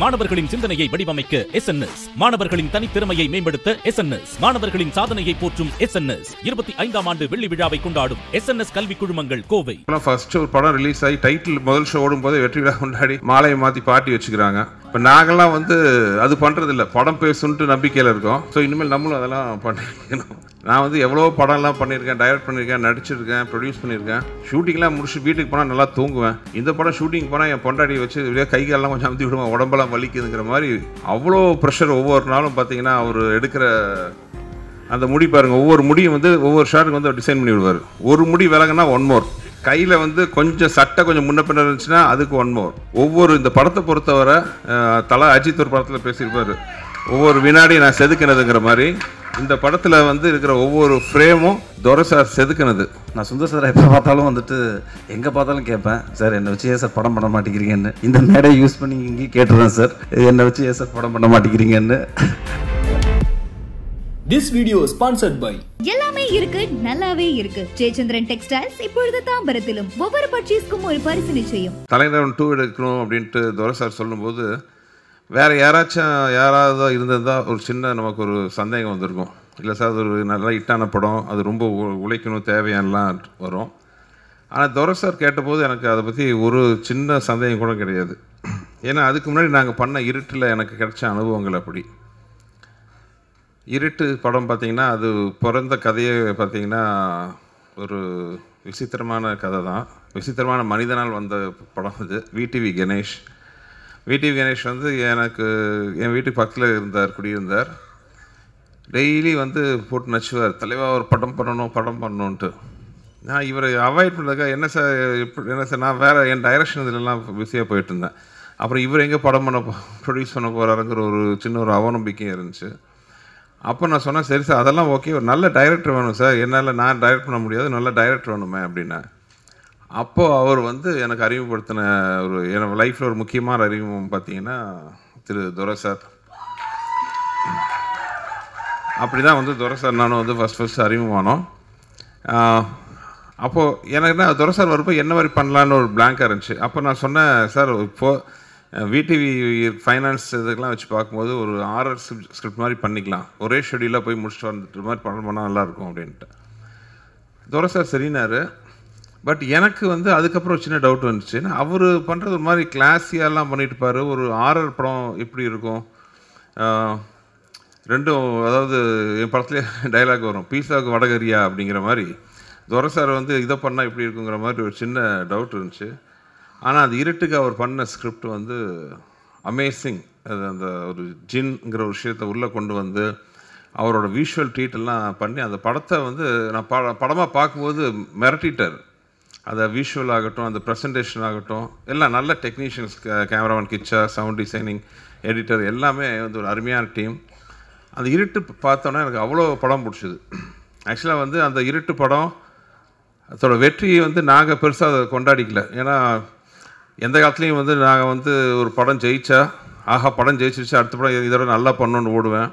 மாணவர்களின் சிந்தனையை வடிவமைக்க எஸ் என் மாணவர்களின் தனித்திறமையை மேம்படுத்த எஸ் என் எஸ் மாணவர்களின் சாதனையை போற்றும் எஸ் என் எஸ் இருபத்தி ஐந்தாம் ஆண்டு வெள்ளி விழாவை கொண்டாடும் எஸ் என் எஸ் கல்வி குழுமங்கள் கோவை. ஃபர்ஸ்ட் ஒரு படம் ரிலீஸ் ஆகி டைட்டில் முதல் ஷோ ஓடும் போதே வெற்றி விழா கொண்டாடி மாலையை மாத்தி பாட்டி வச்சுக்கிறாங்க. இப்போ நாங்கள்லாம் வந்து அது பண்ணுறதில்ல படம் பேசுன்ட்டு நம்பிக்கையில் இருக்கோம். ஸோ இனிமேல் நம்மளும் அதெல்லாம் பண்ணிக்கணும். நான் வந்து எவ்வளோ படம்லாம் பண்ணியிருக்கேன் டைரக்ட் பண்ணியிருக்கேன் நடிச்சிருக்கேன் ப்ரொடியூஸ் பண்ணியிருக்கேன். ஷூட்டிங்லாம் முடிச்சு வீட்டுக்கு போனால் நல்லா தூங்குவேன். இந்த படம் ஷூட்டிங் போனால் என் பொண்டாடி வச்சு இப்படியே கை காலெல்லாம் கொஞ்சம் அமுத்தி விடுவேன் உடம்பெல்லாம் வலிக்குதுங்கிற மாதிரி அவ்வளோ ப்ரெஷர் ஒவ்வொரு நாளும் பார்த்தீங்கன்னா அவர் எடுக்கிற அந்த முடி பாருங்க ஒவ்வொரு முடியும் வந்து ஒவ்வொரு ஷாட்டுக்கு வந்து டிசைன் பண்ணி விடுவார். ஒரு முடி விலகுனா ஒன் மோர் கையில் வந்து கொஞ்சம் சட்டை கொஞ்சம் முன்ன பின்ன இருந்துச்சுன்னா அதுக்கு ஒன் மோர் ஒவ்வொரு இந்த படத்தை பொறுத்தவரை தலா அஜித் ஒரு படத்தில் பேசியிருப்பார். ஒவ்வொரு வினாடி நான் செதுக்கினதுங்கிற மாதிரி இந்த படத்தில் வந்து இருக்கிற ஒவ்வொரு ஃப்ரேமும் துரசார் செதுக்கினது. நான் சுந்தர் சார் எப்போ பார்த்தாலும் வந்துட்டு எங்கே பார்த்தாலும் கேட்பேன். சார் என்னை வச்சு ஏன் சார் படம் பண்ண மாட்டேங்கிறீங்கன்னு? இந்த மேடையை யூஸ் பண்ணி இங்கேயும் கேட்டுருவேன் சார் என்னை வச்சு ஏன் சார் படம் பண்ண மாட்டேங்கிறீங்கன்னு? This video is sponsored by எல்லாமே இருக்கு நல்லாவே இருக்கு. ஜெயச்சந்திரன் டெக்ஸ்டைல்ஸ் இப்பொழுது தாம்பரத்திலும் ஒவ்வொரு பர்ச்சேஸ்க்கும் ஒரு பரிசு நிச்சயம் தலைநகரம் டூ எடுக்கணும் அப்படின்ட்டு துரசார் சொல்லும்போது வேற யாராச்சும் யாராவது இருந்திருந்தா ஒரு சின்ன நமக்கு ஒரு சந்தேகம் வந்திருக்கும். இல்லை சார் அது ஒரு நல்ல ஹிட்டான படம் அது ரொம்ப உ- உழைக்கணும் தேவையானலாம் வரும். ஆனால் துரசார் கேட்டபோது எனக்கு அதை பற்றி ஒரு சின்ன சந்தேகம் கூட கிடையாது. ஏன்னா அதுக்கு முன்னாடி நாங்கள் பண்ண இருட்டில் எனக்கு கிடைச்ச அனுபவங்கள் அப்படி. இருட்டு படம் பார்த்திங்கன்னா அது பிறந்த கதையே பார்த்தீங்கன்னா ஒரு விசித்திரமான கதை தான். விசித்திரமான மனிதனால் வந்த படம் இது விடிவி கணேஷ். விடிவி கணேஷ் வந்து எனக்கு என் வீட்டுக்கு பக்கத்தில் இருந்தார் குடியிருந்தார். டெய்லி வந்து போட்டு நச்சுவார். தலைவா ஒரு படம் பண்ணணும் படம் பண்ணணுன்ட்டு நான் இவரை அவாய்ட் பண்ணதுக்காக என்ன சார் இப்படி என்ன சார் நான் வேறு என் டைரக்ஷன் இதிலெல்லாம் பிஸியாக போயிட்டு இருந்தேன். அப்புறம் இவர் எங்கே படம் பண்ண ப்ரொடியூஸ் பண்ண போகிறாருங்கிற ஒரு சின்ன ஒரு அவநம்பிக்கையும் இருந்துச்சு. அப்போ நான் சொன்னேன் சரி சார் அதெல்லாம் ஓகே ஒரு நல்ல டைரக்டர் வேணும் சார் என்னால் நான் டைரக்ட் பண்ண முடியாது. நல்ல டைரக்டர் வேணுமே அப்படின்னா அப்போது அவர் வந்து எனக்கு அறிமுகப்படுத்தின ஒரு என் லைஃப்பில் ஒரு முக்கியமான அறிமுகம் பார்த்தீங்கன்னா திரு துரை சார் அப்படி தான் வந்து துரை சார் நானும் வந்து ஃபஸ்ட் ஃபஸ்ட் அறிமுகமானோம். அப்போது எனக்கு என்ன துரை சார் வரப்போ என்ன மாதிரி பண்ணலான்னு ஒரு பிளாங்காக இருந்துச்சு. அப்போ நான் சொன்னேன் சார் இப்போது விடிவி ஃபைனான்ஸ் இதுக்கெல்லாம் வச்சு பார்க்கும்போது ஒரு ஆர்ஆர் ஸ்கிரிப்ட் மாதிரி பண்ணிக்கலாம். ஒரே ஷெடியூலாக போய் முடிச்சுட்டு வந்துட்டு மாதிரி படம் பண்ணால் நல்லாயிருக்கும் அப்படின்ட்டு. துரை சார் சரினாரு. பட் எனக்கு வந்து அதுக்கப்புறம் ஒரு சின்ன டவுட் வந்துச்சு. அவர் பண்ணுறது ஒரு மாதிரி கிளாஸியாலாம் பண்ணிட்டுப்பார் ஒரு ஆர்ஆர் படம் எப்படி இருக்கும்? ரெண்டும் அதாவது என் படத்துலேயே டைலாக் வரும். பீஸாவுக்கு வடகரியா அப்படிங்கிற மாதிரி. துரை சார் வந்து இதை பண்ணால் இப்படி இருக்குங்கிற மாதிரி ஒரு சின்ன டவுட் இருந்துச்சு. ஆனால் அது இருட்டுக்கு அவர் பண்ண ஸ்கிரிப்ட் வந்து அமேசிங் அது அந்த ஒரு ஜின்ங்கிற ஒரு விஷயத்தை உள்ளே கொண்டு வந்து அவரோட விஷுவல் ட்ரீட்டெல்லாம் பண்ணி அந்த படத்தை வந்து நான் பட படமாக பார்க்கும்போது மிரட்டிட்டார். அந்த விஷுவல் ஆகட்டும் அந்த ப்ரெசன்டேஷன் ஆகட்டும் எல்லாம் நல்ல technicians cameraman Kicha sound designing editor எல்லாமே வந்து ஒரு அருமையான டீம் அந்த இருட்டு பார்த்தோன்னா எனக்கு அவ்வளோ படம் பிடிச்சிது. ஆக்சுவலாக வந்து அந்த இருட்டு படம் அதோட வெற்றியை வந்து நாங்கள் பெருசாக அதை கொண்டாடிக்கல. ஏன்னா எந்த காலத்துலேயும் வந்து நாங்கள் வந்து ஒரு படம் ஜெயித்தா ஆஹா படம் ஜெயிச்சிருச்சு அடுத்த படம் இதோட நல்லா பண்ணணுன்னு ஓடுவேன்.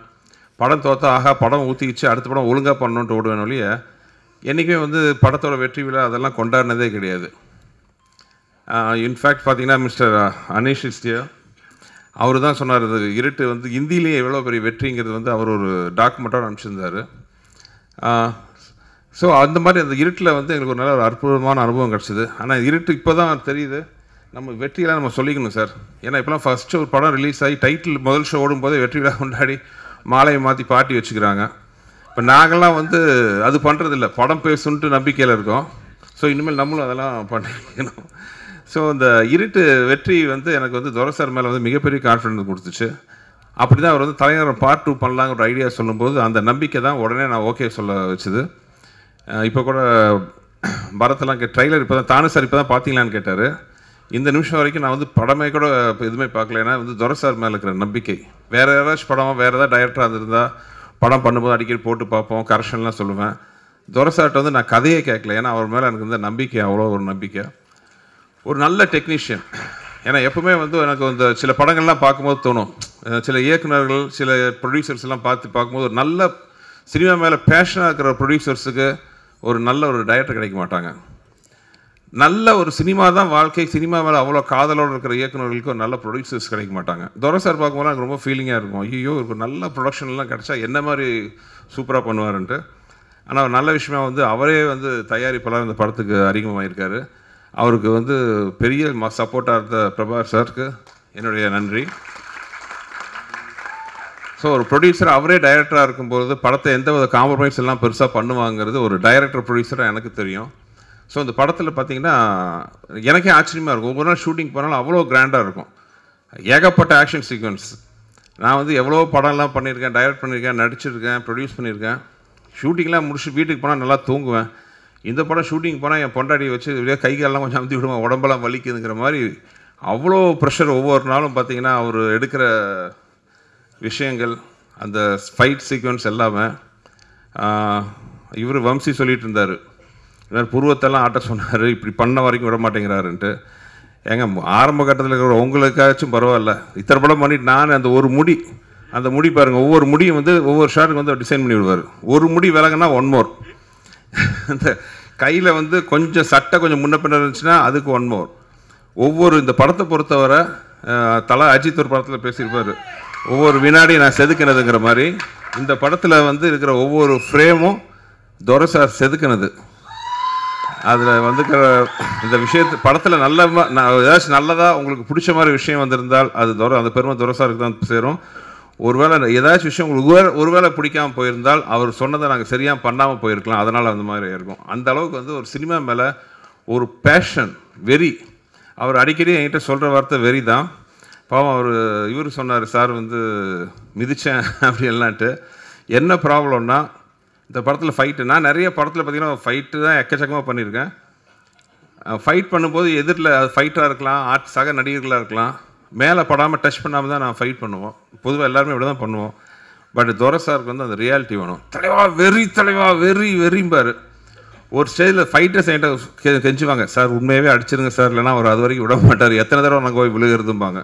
படம் தோற்றா ஆஹா படம் ஊற்றிக்கிச்சு அடுத்த படம் ஒழுங்காக பண்ணணுன்ட்டு ஓடுவேன் ஒழிய என்றைக்குமே வந்து படத்தோட வெற்றி விழா அதெல்லாம் கொண்டாடினதே கிடையாது. இன்ஃபேக்ட் பார்த்தீங்கன்னா மிஸ்டர் அனீஷ் இஸ்டியா அவர் தான் சொன்னார் இது இருட்டு வந்து இந்தியிலேயே எவ்வளோ பெரிய வெற்றிங்கிறது வந்து அவர் ஒரு டாக்குமெண்ட்டாக அனுப்பிச்சிருந்தாரு. ஸோ அந்த மாதிரி அந்த இருட்டில் வந்து எங்களுக்கு ஒரு நல்ல ஒரு அற்புதமான அனுபவம் கிடச்சிது. ஆனால் இருட்டு இப்போ தான் தெரியுது. நம்ம வெற்றியெல்லாம் நம்ம சொல்லிக்கணும் சார் ஏன்னா இப்போலாம் ஃபஸ்ட்டு ஒரு படம் ரிலீஸ் ஆகி டைட்டில் முதல் ஷோ ஓடும்போதே வெற்றி விழா கொண்டாடி மாலையை மாற்றி பாட்டி வச்சுக்கிறாங்க. இப்போ நாங்கள்லாம் வந்து அது பண்ணுறதில்ல படம் பேசுன்ட்டு நம்பிக்கையில் இருக்கோம். ஸோ இனிமேல் நம்மளும் அதெல்லாம் பண்ணிக்கணும் ஸோ இந்த இருட்டு வெற்றி வந்து எனக்கு வந்து துரை சார் மேலே வந்து மிகப்பெரிய கான்ஃபிடன்ஸ் கொடுத்துச்சு. அப்படி தான் அவர் வந்து தலைநகரம் பார்ட் டூ பண்ணலாங்கிற ஐடியா சொல்லும்போது அந்த நம்பிக்கை தான் உடனே நான் ஓகே சொல்ல வச்சுது. இப்போ கூட பரத்தெல்லாம் கே ட்ரைலர் இப்போ தான் தானு சார் இப்போ தான் பார்த்தீங்களான்னு கேட்டார். இந்த நிமிஷம் வரைக்கும் நான் வந்து படமே கூட இப்போ எதுவுமே பார்க்கல. ஏன்னா வந்து துரை சார் மேலே இருக்கிற நம்பிக்கை. வேறு யாராச்சும் படம் வேறு ஏதாவது டைரக்டராக இருந்திருந்தால் படம் பண்ணும்போது அடிக்கடி போட்டு பார்ப்போம் கரெக்ஷன்லாம் சொல்லுவேன். துரை வந்து நான் கதையே கேட்கல. ஏன்னா அவர் மேலே எனக்கு வந்து நம்பிக்கை அவ்வளோ ஒரு நம்பிக்கை. ஒரு நல்ல டெக்னீஷியன் ஏன்னா எப்பவுமே வந்து எனக்கு இந்த சில படங்கள்லாம் பார்க்கும்போது தோணும். சில இயக்குனர்கள் சில ப்ரொடியூசர்ஸ் எல்லாம் பார்த்து பார்க்கும்போது ஒரு நல்ல சினிமா மேலே பேஷனாக இருக்கிற ப்ரொடியூசர்ஸுக்கு ஒரு நல்ல ஒரு டைரக்டர் கிடைக்க மாட்டாங்க. நல்ல ஒரு சினிமா தான் வாழ்க்கை. சினிமா மேலே அவ்வளோ காதலோடு இருக்கிற இயக்குநர்களுக்கு ஒரு நல்ல ப்ரொடியூசர்ஸ் கிடைக்க மாட்டாங்க. துரை சார் பார்க்கும்போது எனக்கு ரொம்ப ஃபீலிங்காக இருக்கும். ஐயோ ஒரு நல்ல ப்ரொடக்ஷன்லாம் கிடச்சா என்ன மாதிரி சூப்பராக பண்ணுவாருன்ட்டு. ஆனால் நல்ல விஷயமா வந்து அவரே வந்து தயாரிப்பெல்லாம் இந்த படத்துக்கு அறிமுகமாயிருக்காரு. அவருக்கு வந்து பெரிய ம சப்போர்ட்டாக இருந்த பிரபாகர் சாருக்கு என்னுடைய நன்றி. ஸோ ஒரு ப்ரொடியூசர் அவரே டைரக்டராக இருக்கும்போது படத்தை எந்த வித காம்ப்ரமைஸ் எல்லாம் பெருசாக பண்ணுவாங்கிறது ஒரு டைரக்டர் ப்ரொடியூசராக எனக்கு தெரியும். ஸோ இந்த படத்தில் பார்த்தீங்கன்னா எனக்கே ஆச்சரியமாக இருக்கும். ஒவ்வொரு நாள் ஷூட்டிங் போனாலும் அவ்வளோ கிராண்டாக இருக்கும். ஏகப்பட்ட ஆக்ஷன் சீக்வன்ஸ் நான் வந்து எவ்வளோ படம்லாம் பண்ணியிருக்கேன் டைரக்ட் பண்ணியிருக்கேன் நடிச்சிருக்கேன் ப்ரொடியூஸ் பண்ணியிருக்கேன். ஷூட்டிங்லாம் முடிச்சு வீட்டுக்கு போனால் நல்லா தூங்குவேன். இந்த படம் ஷூட்டிங் போனால் என் பொண்டாடியை வச்சு இப்படியே கை காலெல்லாம் கொஞ்சம் அமுத்தி விடுவேன் உடம்பெல்லாம் வலிக்குதுங்கிற மாதிரி அவ்வளோ ப்ரெஷர் ஒவ்வொரு நாளும் பார்த்திங்கன்னா அவர் எடுக்கிற விஷயங்கள் அந்த ஃபைட் சீக்வன்ஸ் எல்லாமே இவர் வம்சி சொல்லிகிட்டு இருந்தார். இவர் புருவத்தெல்லாம் ஆட்ட சொன்னார் இப்படி பண்ண வரைக்கும் விட மாட்டேங்கிறாருன்ட்டு. ஏங்க ஆரம்ப கட்டத்தில் இருக்கிற உங்களுக்காச்சும் பரவாயில்ல. இத்தனை படம் பண்ணிட்டு நான் அந்த ஒரு முடி அந்த முடி பாருங்கள் ஒவ்வொரு முடியும் வந்து ஒவ்வொரு ஷாட்டுக்கு வந்து டிசைன் பண்ணி விடுவார். ஒரு முடி விலகுனா ஒன் மோர் அந்த கையில் வந்து கொஞ்சம் சட்டை கொஞ்சம் முன்ன பின்ன இருந்துச்சுன்னா அதுக்கு ஒன் மோர் ஒவ்வொரு இந்த படத்தை பொறுத்தவரை தலா அஜித் ஒரு படத்தில் பேசியிருப்பார். ஒவ்வொரு வினாடி நான் செதுக்கினதுங்கிற மாதிரி இந்த படத்தில் வந்து இருக்கிற ஒவ்வொரு ஃப்ரேமும் துரை செதுக்கினது. அதில் வந்து இந்த விஷயத்து படத்தில் நல்ல ம- ஏதாச்சும் நல்லதாக உங்களுக்கு பிடிச்ச மாதிரி விஷயம் வந்திருந்தால் அது துர அந்த பெருமை துரசாருக்கு தான் சேரும். ஒருவேளை ஏதாச்சும் விஷயம் உங்களுக்கு ஒருவேளை ஒருவேளை போயிருந்தால் அவர் சொன்னதை நாங்கள் சரியாக பண்ணாமல் போயிருக்கலாம். அதனால் அந்த மாதிரி இருக்கும் அந்த அளவுக்கு வந்து ஒரு சினிமா மேலே ஒரு பேஷன் வெறி. அவர் அடிக்கடி என்கிட்ட சொல்கிற வார்த்தை வெறி தான். பாவம் அவர் இவர் சொன்னார் சார் வந்து மிதித்தேன் அப்படி எல்லான்ட்டு என்ன ப்ராப்ளம்னா இந்த படத்தில் ஃபைட்டு நான் நிறைய படத்தில் பார்த்தீங்கன்னா ஃபைட்டு தான் எக்கச்சக்கமாக பண்ணியிருக்கேன். ஃபைட் பண்ணும்போது எதிரில் அது ஃபைட்டாக இருக்கலாம் ஆர்ட் சக நடிகர்களாக இருக்கலாம். மேலே படாமல் டச் பண்ணாமல் தான் நான் ஃபைட் பண்ணுவோம். பொதுவாக எல்லாருமே இப்படி தான் பண்ணுவோம். பட் துரை சாருக்கு வந்து அந்த ரியாலிட்டி வேணும். தலைவா வெறி தலைவா வெறி வெறிம்பார். ஒரு ஸ்டேஜில் ஃபைட்டர்ஸ் என்கிட்ட கெஞ்சுவாங்க. சார் உண்மையாகவே அடிச்சிருங்க சார் இல்லைனா அவர் அது வரைக்கும் விட மாட்டார். எத்தனை தடவை நாங்கள் போய் விழுகிறதும்பாங்க.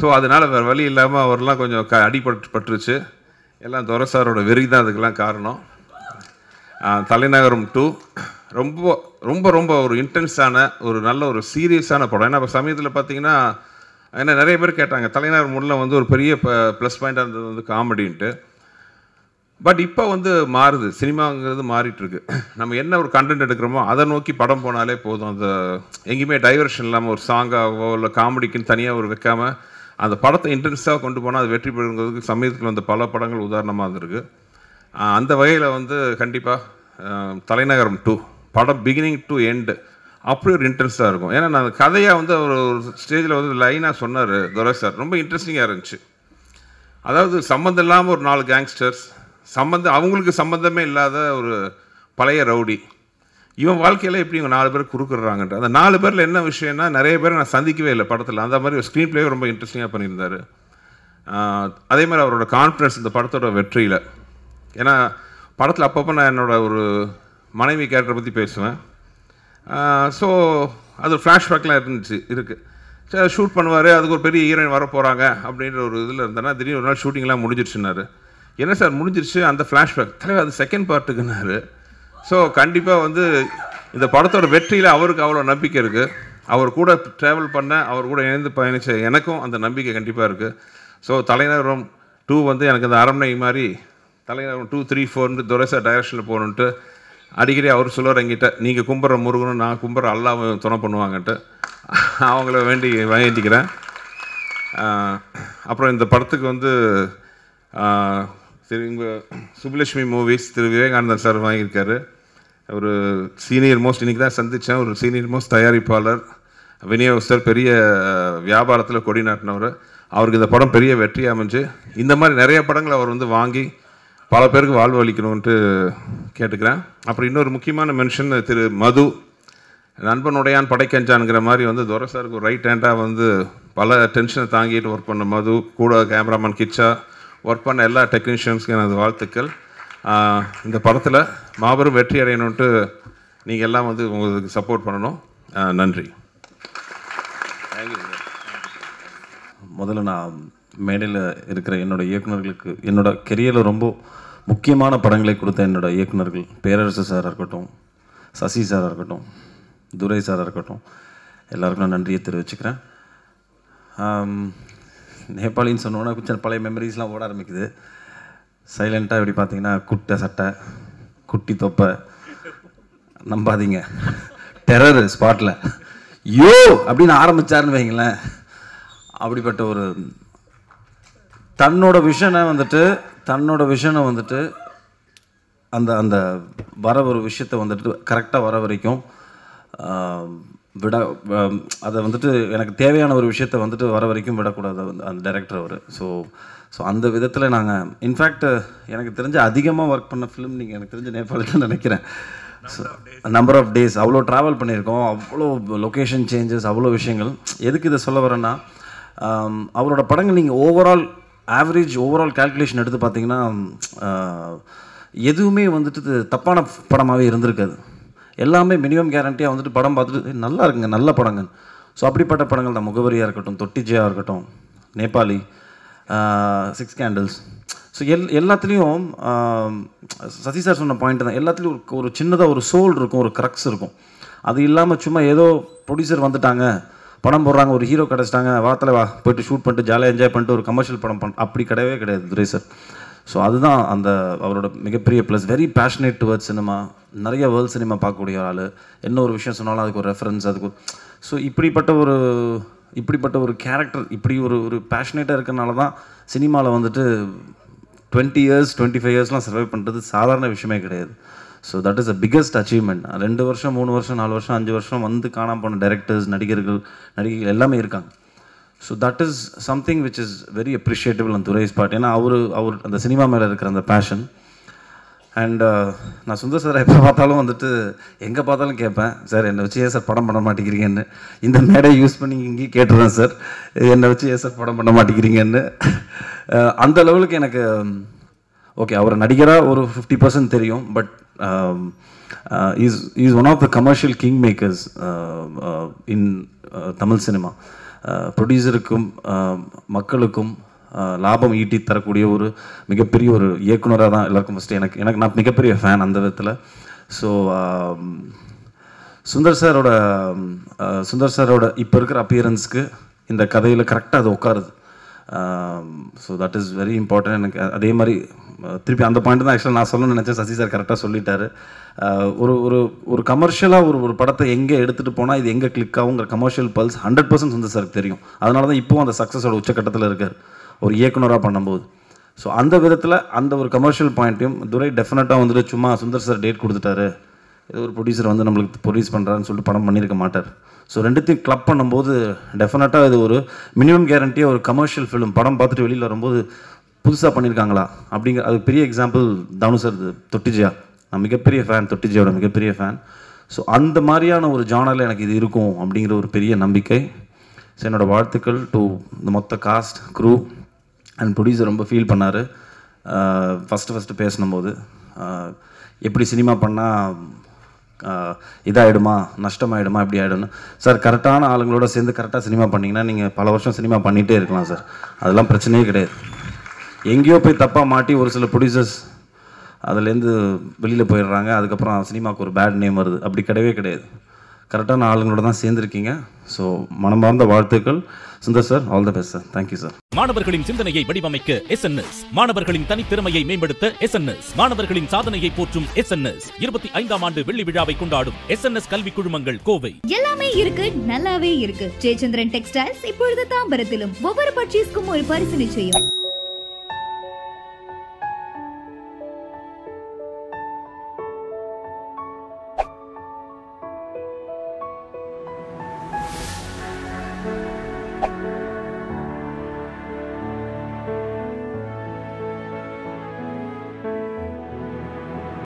ஸோ அதனால் வேறு வழி இல்லாமல் அவர்லாம் கொஞ்சம் க அடிபட்டு பட்டுருச்சு. எல்லாம் துரை சாரோட வெறி தான் அதுக்கெல்லாம் காரணம். தலைநகரம் டூ. ரொம்ப ரொம்ப ரொம்ப ஒரு இன்டென்ஸான ஒரு நல்ல ஒரு சீரியஸான படம். ஏன்னா இப்போ சமயத்தில் பார்த்தீங்கன்னா ஏன்னா நிறைய பேர் கேட்டாங்க தலைநகரம் முன்னில் வந்து ஒரு பெரிய ப்ளஸ் பாயிண்டாக இருந்தது வந்து காமெடின்ட்டு பட் இப்போ வந்து மாறுது. சினிமாங்கிறது மாறிட்டுருக்கு. நம்ம என்ன ஒரு கண்டென்ட் எடுக்கிறோமோ அதை நோக்கி படம் போனாலே போதும். அந்த எங்கேயுமே டைவர்ஷன் இல்லாமல் ஒரு சாங்காகவோ இல்லை காமெடிக்குன்னு தனியாக ஒரு வைக்காமல் அந்த படத்தை இன்டென்ஸாக கொண்டு போனால் அது வெற்றி பெறுங்கிறதுக்கு சமயத்தில் வந்த பல படங்கள் உதாரணமாக இருந்திருக்கு. அந்த வகையில் வந்து கண்டிப்பாக தலைநகரம் டூ படம் பிகினிங் டு எண்டு அப்படி ஒரு இன்ட்ரெஸ்ட்டாக இருக்கும். ஏன்னா நான் கதையாக வந்து ஒரு ஸ்டேஜில் வந்து லைனாக சொன்னார் துரை சார் ரொம்ப இன்ட்ரெஸ்டிங்காக இருந்துச்சு. அதாவது சம்மந்தம் இல்லாமல் ஒரு நாலு கேங்ஸ்டர்ஸ் சம்மந்தம் அவங்களுக்கு சம்மந்தமே இல்லாத ஒரு பழைய ரவுடி. இவன் வாழ்க்கையில் எப்படி இவங்க நாலு பேர் குறுக்குறாங்கன்ட்டு அந்த நாலு பேரில் என்ன விஷயம்னா நிறைய பேர் நான் சந்திக்கவே இல்லை படத்தில். அந்த மாதிரி ஒரு ஸ்க்ரீன் பிளே ரொம்ப இன்ட்ரெஸ்டிங்காக பண்ணியிருந்தார். அதே மாதிரி அவரோட கான்ஃபிடன்ஸ் இந்த படத்தோட வெற்றியில். ஏன்னா படத்தில் அப்பப்போ நான் என்னோடய ஒரு மனைவி கேரக்டரை பற்றி பேசுவேன். ஸோ அது ஃப்ளாஷ்பேக்லாம் இருந்துச்சு இருக்குது சரி ஷூட் பண்ணுவார் அதுக்கு ஒரு பெரிய ஹீரோயின் வர போகிறாங்க அப்படின்ற ஒரு இதில் இருந்தேன்னா திடீர்னு ஒரு நாள் ஷூட்டிங்லாம் முடிஞ்சிருச்சுனாரு என்ன சார் முடிஞ்சிருச்சு? அந்த ஃப்ளாஷ்பேக் தலைவர் அது செகண்ட் பார்ட்டுக்குனாரு ஸோ கண்டிப்பாக வந்து இந்த படத்தோட வெற்றியில் அவருக்கு அவ்வளோ நம்பிக்கை இருக்குது அவர் கூட ட்ராவல் பண்ண அவர் கூட இணைந்து பயணித்த எனக்கும் அந்த நம்பிக்கை கண்டிப்பாக இருக்குது ஸோ தலைநகரம் டூ வந்து எனக்கு அந்த அரண்மனை மாதிரி தலைநகரம் டூ த்ரீ ஃபோர்னு துரைசா டைரக்ஷனில் போகணுன்ட்டு அடிக்கடி அவர் சொல்லுவார் எங்கிட்ட நீங்கள் கும்பிட்ற முருகனும் நான் கும்புற அல்லாவும் துணை பண்ணுவாங்கன்ட்டு. அவங்கள வேண்டி வேண்டிக்கிறேன் அப்புறம் இந்த படத்துக்கு வந்து திரு இங்கே சுப்புலட்சுமி மூவிஸ் திரு விவேகானந்தன் சார் வாங்கியிருக்காரு. ஒரு சீனியர் மோஸ்ட் இன்றைக்கி தான் சந்தித்தேன் ஒரு சீனியர் மோஸ்ட் தயாரிப்பாளர் விநியோகஸ்தர் பெரிய வியாபாரத்தில் கொடி நாட்டினவர். அவருக்கு இந்த படம் பெரிய வெற்றி அமைஞ்சு இந்த மாதிரி நிறைய படங்களை அவர் வந்து வாங்கி பல பேருக்கு வாழ்வு அளிக்கணும்ன்ட்டு கேட்டுக்கிறேன். அப்புறம் இன்னொரு முக்கியமான மென்ஷன் திரு மது. நண்பனுடையான் படைக்கஞ்சானுங்கிற மாதிரி வந்து துரை சாருக்கு ஒரு ரைட் ஹேண்டாக வந்து பல டென்ஷனை தாங்கிட்டு ஒர்க் பண்ண மது. கூட கேமராமேன் கிச்சா ஒர்க் பண்ண எல்லா டெக்னீஷியன்ஸ்க்கு எனது வாழ்த்துக்கள். இந்த படத்தில் மாபெரும் வெற்றி அடையணுன்ட்டு நீங்கள் எல்லாம் வந்து உங்களுக்கு சப்போர்ட் பண்ணணும். நன்றி. முதல்ல நான் மேடையில் இருக்கிற என்னோட இயக்குனர்களுக்கு என்னோட கெரியரில் ரொம்ப முக்கியமான படங்களை கொடுத்த என்னோட இயக்குனர்கள் பேரரசு சாராக இருக்கட்டும் சசி சாராக இருக்கட்டும் துரை சாராக இருக்கட்டும் எல்லாருக்கும் நான் நன்றியை தெரிவிச்சுக்கிறேன். நேபாளின்னு சொன்னோன்னா கொஞ்சம் பழைய மெமரிஸ்லாம் ஓட ஆரம்பிக்குது. சைலண்ட்டாக இப்படி பார்த்தீங்கன்னா குட்டை சட்டை குட்டி தொப்பை நம்பாதீங்க. டெரர் ஸ்பாட்டில் யோ அப்படின்னு ஆரம்பிச்சாருன்னு வைங்களேன். அப்படிப்பட்ட ஒரு தன்னோட விஷனை வந்துட்டு தன்னோட விஷனை வந்துட்டு அந்த அந்த வர ஒரு விஷயத்தை வந்துட்டு கரெக்டாக வர வரைக்கும் விட அதை வந்துட்டு எனக்கு தேவையான ஒரு விஷயத்தை வந்துட்டு வர வரைக்கும் விடக்கூடாது அந்த- அந்த டைரக்டர் அவர். ஸோ ஸோ அந்த விதத்தில் நாங்கள் இன்ஃபேக்ட் எனக்கு தெரிஞ்ச அதிகமாக ஒர்க் பண்ண ஃபிலிம் நீங்கள் எனக்கு தெரிஞ்ச நேபாளத்தில் நினைக்கிறேன். நம்பர் ஆஃப் டேஸ் அவ்வளோ ட்ராவல் பண்ணியிருக்கோம் அவ்வளோ லொக்கேஷன் சேஞ்சஸ் அவ்வளோ விஷயங்கள். எதுக்கு இதை சொல்ல வரேன்னா அவரோட படங்கள் நீங்கள் ஓவரால் ஆவரேஜ் ஓவரால் கால்குலேஷன் எடுத்து பார்த்தீங்கன்னா எதுவுமே வந்துட்டு தப்பான படமாகவே இருந்திருக்காது. எல்லாமே மினிமம் கேரண்டியாக வந்துட்டு படம் பார்த்துட்டு நல்லா இருக்குங்க நல்ல படங்க ஸோ அப்படிப்பட்ட படங்கள் தான். முகவரியாக இருக்கட்டும் தொட்டிஜியாக இருக்கட்டும் நேபாளி சிக்ஸ் கேண்டில்ஸ் ஸோ எல் எல்லாத்துலேயும் சசி சார் சொன்ன பாயிண்ட் தான். எல்லாத்துலேயும் ஒரு ஒரு சின்னதாக ஒரு சோல் இருக்கும் ஒரு க்ரக்ஸ் இருக்கும். அது இல்லாமல் சும்மா ஏதோ ப்ரொடியூசர் வந்துட்டாங்க. படம் போடுறாங்க ஒரு ஹீரோ கிடச்சிட்டாங்க வாத்தில் வா போயிட்டு ஷூட் பண்ணிட்டு ஜாலியாக என்ஜாய் பண்ணிட்டு ஒரு கமர்ஷியல் படம் பண்ண அப்படி கிடையவே கிடையாது துரை சார் ஸோ அதுதான் அந்த அவரோட மிகப்பெரிய plus very passionate towards cinema நிறைய வேர்ல்ட் சினிமா பார்க்கக்கூடிய ஆள். என்ன ஒரு விஷயம் சொன்னாலும் அதுக்கு ஒரு ரெஃபரன்ஸ் அதுக்கு ஸோ இப்படிப்பட்ட ஒரு இப்படிப்பட்ட ஒரு கேரக்டர் இப்படி ஒரு ஒரு பேஷனேட்டாக இருக்கிறனால தான் சினிமாவில் வந்துட்டு டுவெண்ட்டி இயர்ஸ் டுவெண்ட்டி ஃபைவ் இயர்ஸ்லாம் சர்வை பண்ணுறது சாதாரண விஷயமே கிடையாது. So that is a biggest achievement ரெண்டு வருஷம் மூணு வருஷம் நாலு வருஷம் அஞ்சு வருஷம் வந்து காணாமல் போன டைரக்டர்ஸ் நடிகர்கள் நடிகைகள் எல்லாமே இருக்காங்க. So that is something which is very appreciable அந்த துரைஸ் பாட் ஏன்னா அவர் அவர் அந்த சினிமா மேலே இருக்கிற அந்த பேஷன் அண்ட் uh, நான் சுந்தர் சார் எப்போ பார்த்தாலும் வந்துட்டு எங்கே பார்த்தாலும் கேட்பேன். சார் என்னை வச்சு ஏன் சார் படம் பண்ண மாட்டேங்கிறீங்கன்னு? இந்த மேடை யூஸ் பண்ணி இங்கேயும் கேட்டுருவேன் சார். என்னை வச்சு ஏன் சார் படம் பண்ண மாட்டேங்கிறீங்கன்னு. Uh, அந்த லெவலுக்கு எனக்கு ஓகே அவர் நடிகராக ஒரு ஃபிஃப்டி பர்சன்ட் தெரியும். But is is one of the commercial king makers in Tamil cinema ப்ரொடியூசருக்கும் மக்களுக்கும் uh, லாபம் ஈட்டி தரக்கூடிய ஒரு மிகப்பெரிய ஒரு இயக்குனராக தான் எல்லாருக்கும் ஃபஸ்ட்டு எனக்கு எனக்கு நான் மிகப்பெரிய ஃபேன் அந்த விதத்தில். ஸோ um, சுந்தர் சாரோட uh, சுந்தர் சாரோட இப்போ இருக்கிற அப்பியரன்ஸ்க்கு இந்த கதையில் கரெக்டாக அது உட்காருது. So that is very important எனக்கு அதே மாதிரி திருப்பி அந்த பாயிண்ட் தான் ஆக்சுவலாக நான் சொல்லணும்னு நினச்சேன். சசி சார் கரெக்டாக சொல்லிட்டாரு. ஒரு ஒரு ஒரு கமர்ஷியலாக ஒரு ஒரு படத்தை எங்கே எடுத்துகிட்டு போனால் இது எங்கே கிளிக் ஆகுங்கிற கமர்ஷியல் பல்ஸ் ஹண்ட்ரட் பர்சன்ட் வந்து சாருக்கு தெரியும். அதனால தான் இப்போவும் அந்த சக்ஸஸோட உச்சக்கட்டத்தில் இருக்கார். ஒரு இயக்குனராக பண்ணும்போது. ஸோ அந்த விதத்தில் அந்த ஒரு கமர்ஷியல் பாயிண்ட்டையும் துரை டெஃபினட்டாக வந்துட்டு சும்மா சுந்தர் சார் டேட் கொடுத்துட்டாரு. ஏதோ ஒரு ப்ரொடியூசர் வந்து நம்மளுக்கு ப்ரொடியூஸ் பண்ணுறாருன்னு சொல்லிட்டு படம் பண்ணியிருக்க மாட்டார். ஸோ ரெண்டுத்தையும் கிளப் பண்ணும்போது டெஃபினட்டாக இது ஒரு மினிமம் கேரண்டியாக ஒரு கமர்ஷியல் ஃபிலிம் படம் பார்த்துட்டு வெளியில் வரும்போது புதுசாக பண்ணியிருக்காங்களா அப்படிங்கிற அது பெரிய எக்ஸாம்பிள் தனு சார் தொட்டிஜியா. நான் மிகப்பெரிய ஃபேன் தொட்டிஜியோட மிகப்பெரிய ஃபேன் ஸோ அந்த மாதிரியான ஒரு ஜானரில் எனக்கு இது இருக்கும் அப்படிங்கிற ஒரு பெரிய நம்பிக்கை. ஸோ என்னோட வாழ்த்துக்கள் டு இந்த மொத்த காஸ்ட் க்ரூ அண்ட் ப்ரொடியூசர் ரொம்ப ஃபீல் பண்ணார். ஃபஸ்ட்டு ஃபஸ்ட்டு பேசினும்போது எப்படி சினிமா பண்ணால் இதாகிடுமா நஷ்டமாயிடுமா இப்படி ஆகிடும்னு சார் கரெக்டான ஆளுங்களோட சேர்ந்து கரெக்டாக சினிமா பண்ணிங்கன்னா நீங்கள் பல வருஷம் சினிமா பண்ணிகிட்டே இருக்கலாம் சார் அதெல்லாம் பிரச்சனையே கிடையாது. எங்கேயோ போய் தப்பாக மாட்டி ஒரு சில ப்ரொடியூசர்ஸ் அதுலேருந்து வெளியில் போயிடுறாங்க. அதுக்கப்புறம் சினிமாவுக்கு ஒரு பேட் நேம் வருது. அப்படி கிடையவே கிடையாது. கரெக்டான ஆளுங்களோட தான் சேர்ந்துருக்கீங்க. ஸோ மனமார்ந்த வாழ்த்துக்கள். Sundar sir all the best sir thank you sir மாணவர்களின் சிந்தனையை வடிவமைக்க எஸ் மாணவர்களின் தனித்திறமையை மேம்படுத்த எஸ் மாணவர்களின் சாதனையை போற்றும் எஸ் இருபத்தி ஐந்தாம் ஆண்டு வெள்ளி விழாவை கொண்டாடும் எஸ் கல்வி குழுமங்கள் கோவை. எல்லாமே இருக்கு நல்லாவே இருக்கு. ஜெயச்சந்திரன் டெக்ஸ்டைல்ஸ் இப்பொழுது தாம்பரத்திலும். ஒவ்வொரு பர்ச்சேஸ்க்கும் ஒரு பரிசு நிச்சயம்.